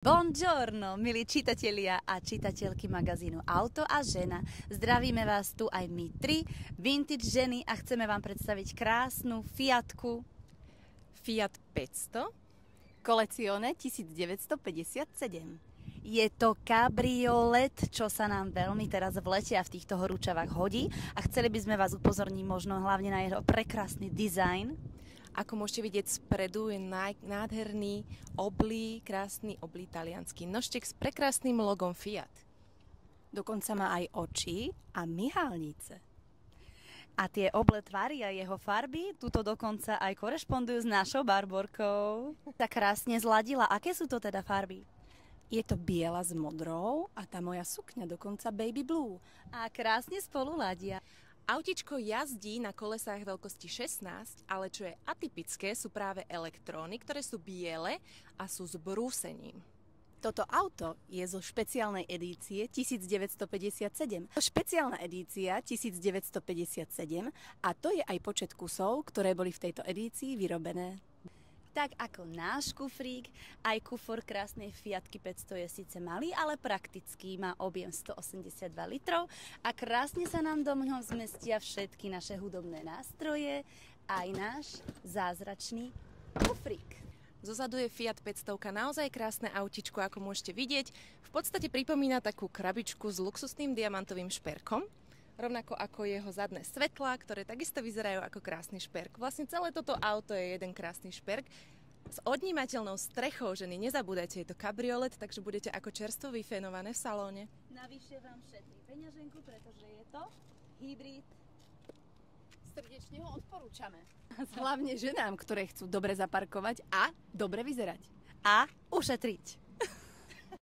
Buongiorno, milí čitatelia a čitateľky magazínu Auto a žena. Zdravíme vás tu aj my tri, vintage ženy a chceme vám predstaviť krásnu Fiatku. Fiat 500, Kolecione 1957. Je to kabriolet, čo sa nám veľmi teraz v lete a v týchto horúčavách hodí a chceli by sme vás upozorniť možno hlavne na jeho prekrásny dizajn, ako môžete vidieť spredu, je nádherný oblí, krásny oblí talianský nožtek s prekrásnym logom Fiat. Dokonca má aj oči a myhalnice. A tie oble tvary a jeho farby tuto dokonca aj korešpondujú s našou barborkou. Tak krásne zladila. Aké sú to teda farby? Je to biela s modrou a tá moja sukňa dokonca baby blue. A krásne spolu ladia. Autičko jazdí na kolesách veľkosti 16, ale čo je atypické, sú práve elektróny, ktoré sú biele a sú s brúsením. Toto auto je zo špeciálnej edície 1957. Špeciálna edícia 1957 a to je aj počet kusov, ktoré boli v tejto edícii vyrobené. Tak ako náš kufrík, aj kufor krásnej Fiatky 500 je síce malý, ale praktický, má objem 182 litrov a krásne sa nám do mňho zmestia všetky naše hudobné nástroje, aj náš zázračný kufrík. Zozadu je Fiat 500 naozaj krásne autičko, ako môžete vidieť. V podstate pripomína takú krabičku s luxusným diamantovým šperkom rovnako ako jeho zadné svetlá, ktoré takisto vyzerajú ako krásny šperk. Vlastne celé toto auto je jeden krásny šperk s odnímateľnou strechou ženy. Nezabúdajte, je to kabriolet, takže budete ako čerstvo vyfenované v salóne. Navyše vám šetrí peňaženku, pretože je to hybrid. Srdečne ho odporúčame. Hlavne ženám, ktoré chcú dobre zaparkovať a dobre vyzerať. A ušetriť.